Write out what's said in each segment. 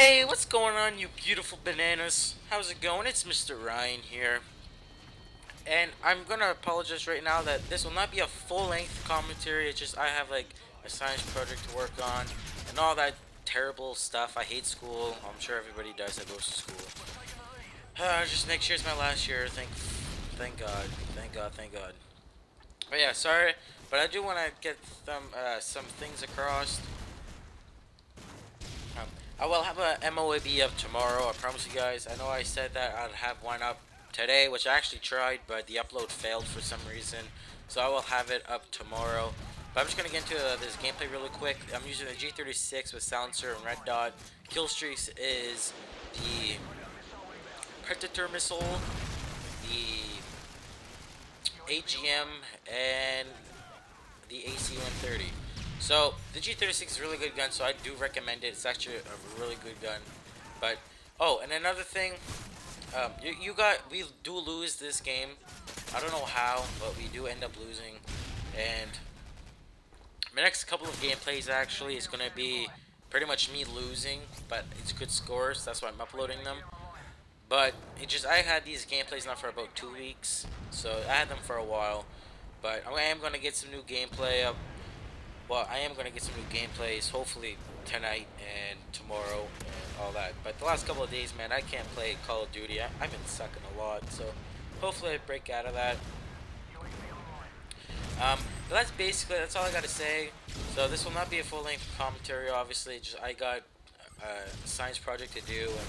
Hey, what's going on, you beautiful bananas? How's it going? It's Mr. Ryan here. And I'm gonna apologize right now that this will not be a full-length commentary. It's just I have like a science project to work on and all that terrible stuff. I hate school. I'm sure everybody does that goes to school. Uh, just next year's my last year. Thank, thank God, thank God, thank God. But yeah, sorry, but I do want to get some uh, some things across. I will have a MOAB up tomorrow. I promise you guys. I know I said that I'd have one up today, which I actually tried, but the upload failed for some reason. So I will have it up tomorrow. But I'm just gonna get into uh, this gameplay really quick. I'm using the G36 with silencer and red dot. Kill streaks is the Predator missile, the AGM, and the AC-130. So the G36 is a really good gun, so I do recommend it. It's actually a really good gun. But oh, and another thing, um, you, you got we do lose this game. I don't know how, but we do end up losing. And my next couple of gameplays actually is gonna be pretty much me losing, but it's good scores. That's why I'm uploading them. But it just I had these gameplays now for about two weeks, so I had them for a while. But I am gonna get some new gameplay up. Well, I am gonna get some new gameplays, hopefully tonight and tomorrow and all that. But the last couple of days, man, I can't play Call of Duty. I, I've been sucking a lot, so hopefully I break out of that. Um, but that's basically that's all I gotta say. So this will not be a full-length commentary, obviously. Just I got a science project to do and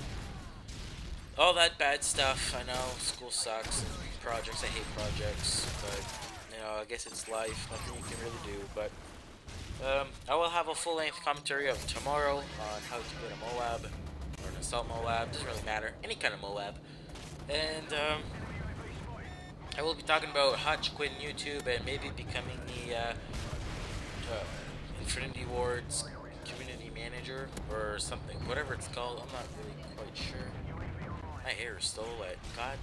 all that bad stuff. I know school sucks. projects, I hate projects, but you know, I guess it's life. Nothing you can really do. But um, I will have a full-length commentary of tomorrow on how to get a Moab or an assault Moab. Doesn't really matter. Any kind of Moab. And um, I will be talking about Hutch quitting YouTube and maybe becoming the uh, uh, Infinity Ward's community manager or something, whatever it's called. I'm not really quite sure. My hair is still wet. God,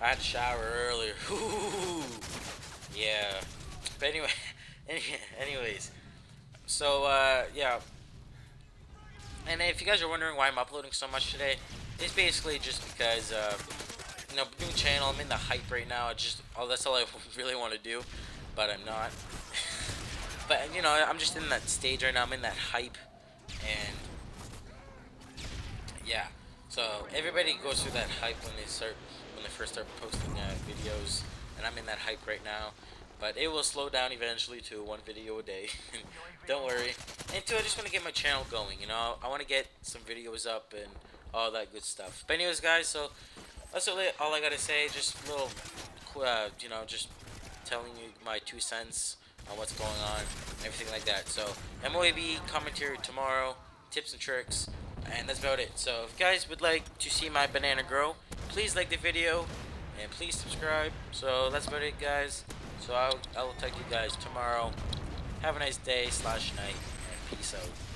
I had to shower earlier. Yeah. But anyway, anyways, so uh, yeah. And if you guys are wondering why I'm uploading so much today, it's basically just because uh, you know, new channel. I'm in the hype right now. I just, oh, that's all I really want to do, but I'm not. but you know, I'm just in that stage right now. I'm in that hype, and yeah. So everybody goes through that hype when they start, when they first start posting uh, videos, and I'm in that hype right now. But it will slow down eventually to one video a day. Don't worry. And two, I just want to get my channel going. You know, I want to get some videos up and all that good stuff. But anyways, guys, so that's all, all I gotta say. Just a little, uh, you know, just telling you my two cents on what's going on, everything like that. So MOAB commentary tomorrow, tips and tricks. And that's about it. So if you guys would like to see my banana grow, please like the video and please subscribe. So that's about it, guys. So I'll, I will talk to you guys tomorrow. Have a nice day slash night and peace out.